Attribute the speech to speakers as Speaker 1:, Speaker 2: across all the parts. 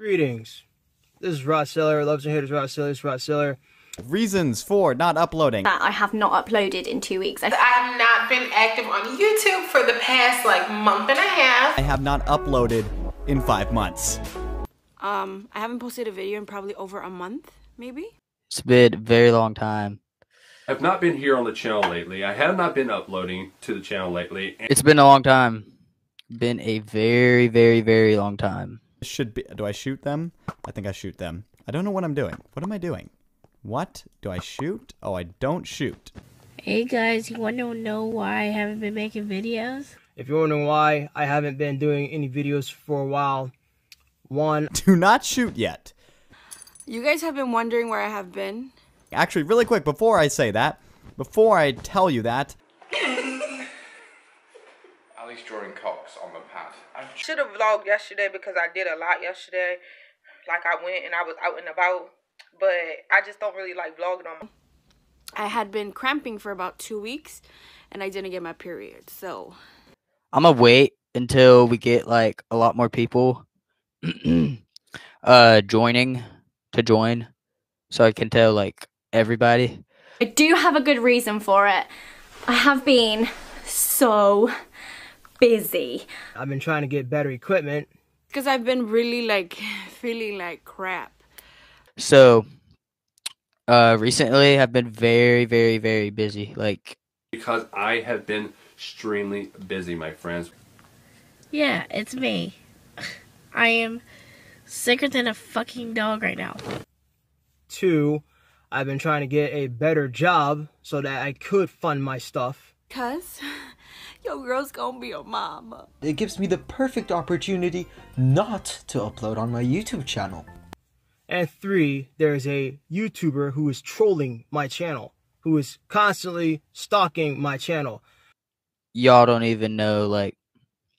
Speaker 1: Greetings. This is Rod Seller, Loves and Haters Rod Seller, this is Rod Seller.
Speaker 2: Reasons for not uploading.
Speaker 3: that I have not uploaded in two weeks. I
Speaker 4: I have not been active on YouTube for the past like month and a half.
Speaker 2: I have not uploaded in five months.
Speaker 5: Um, I haven't posted a video in probably over a month, maybe.
Speaker 6: It's been a very long time.
Speaker 7: I've not been here on the channel lately. I have not been uploading to the channel lately. And
Speaker 6: It's been a long time. Been a very, very, very long time.
Speaker 2: Should be. Do I shoot them? I think I shoot them. I don't know what I'm doing. What am I doing? What? Do I shoot? Oh, I don't shoot.
Speaker 8: Hey guys, you want to know why I haven't been making videos?
Speaker 1: If you're wondering why I haven't been doing any videos for a while, one,
Speaker 2: Do not shoot yet.
Speaker 5: You guys have been wondering where I have been.
Speaker 2: Actually, really quick, before I say that, before I tell you that,
Speaker 9: Ali's drawing cocks on the pad. I
Speaker 4: Should have vlogged yesterday because I did a lot yesterday. Like I went and I was out and about, but I just don't really like vlogging on.
Speaker 5: I had been cramping for about two weeks, and I didn't get my period. So
Speaker 6: I'm gonna wait until we get like a lot more people uh joining to join so I can tell like everybody.
Speaker 3: I do have a good reason for it. I have been so busy.
Speaker 1: I've been trying to get better equipment.
Speaker 5: because I've been really like feeling like crap.
Speaker 6: So uh recently I've been very, very, very busy. Like
Speaker 7: because I have been extremely busy, my friends.
Speaker 8: Yeah, it's me. I am sicker than a fucking dog right now.
Speaker 1: Two, I've been trying to get a better job so that I could fund my stuff.
Speaker 5: Cause your girl's gonna be a mama.
Speaker 10: It gives me the perfect opportunity not to upload on my YouTube channel.
Speaker 1: And three, there is a YouTuber who is trolling my channel, who is constantly stalking my channel.
Speaker 6: y'all don't even know like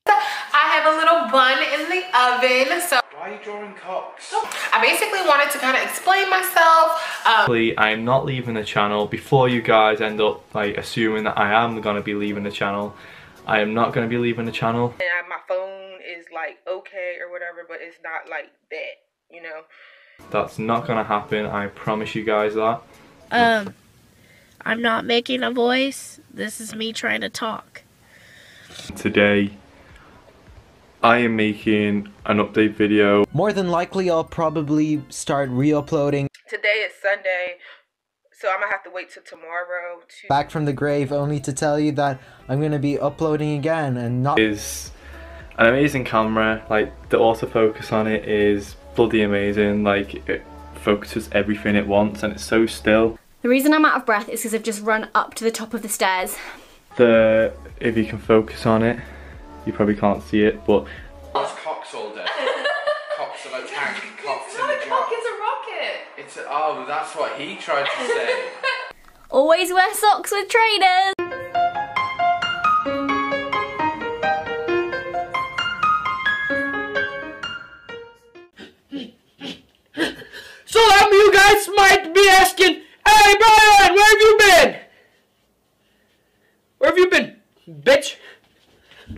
Speaker 4: I have a little bun in the oven, so
Speaker 9: Why are you drawing cocks?
Speaker 4: I basically wanted to kind of explain myself. Um,
Speaker 11: I'm not leaving the channel before you guys end up like assuming that I am going to be leaving the channel. I am not going to be leaving the channel.
Speaker 4: and I- my phone is like okay or whatever, but it's not like that, you know.
Speaker 11: That's not going to happen. I promise you guys that.
Speaker 8: Um, I'm not making a voice. This is me trying to talk.
Speaker 11: Today, I am making an update video.
Speaker 10: More than likely, I'll probably start re-uploading
Speaker 4: Today is Sunday, so I'm gonna have to wait till tomorrow to.
Speaker 10: back from the grave only to tell you that I'm gonna be uploading again and not
Speaker 11: Is an amazing camera. Like the autofocus on it is bloody amazing. Like it focuses everything it wants, and it's so still.
Speaker 3: The reason I'm out of breath is because I've just run up to the top of the stairs.
Speaker 11: The if you can focus on it, you probably can't see it, but...
Speaker 9: Cocks all day. cocks a tank, cocks in a. Cock,
Speaker 4: it's a rocket.
Speaker 9: It's a, oh, that's what he tried to say.
Speaker 3: Always wear socks with trainers. so some of
Speaker 12: you guys might be asking, Hey
Speaker 1: Brian,
Speaker 12: where have you been? Where have you been, bitch?